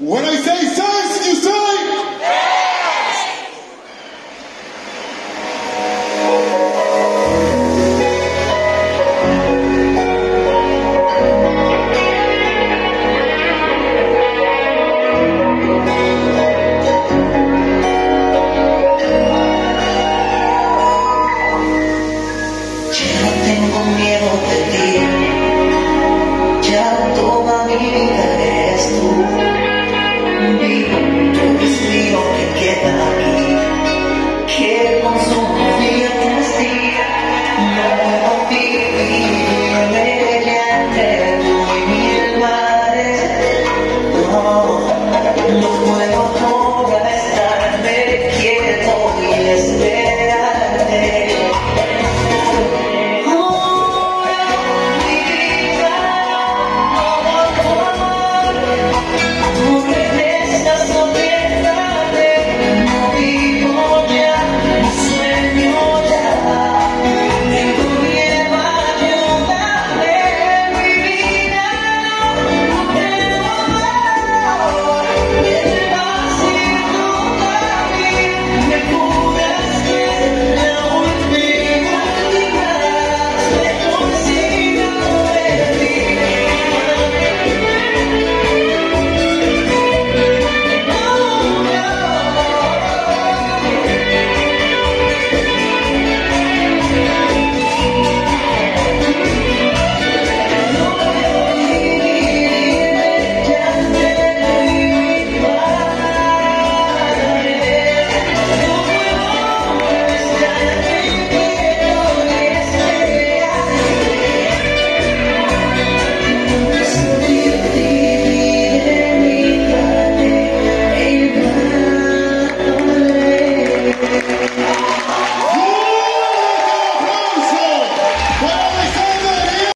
When I say thanks, you say? Yes! Yo tengo miedo de ti.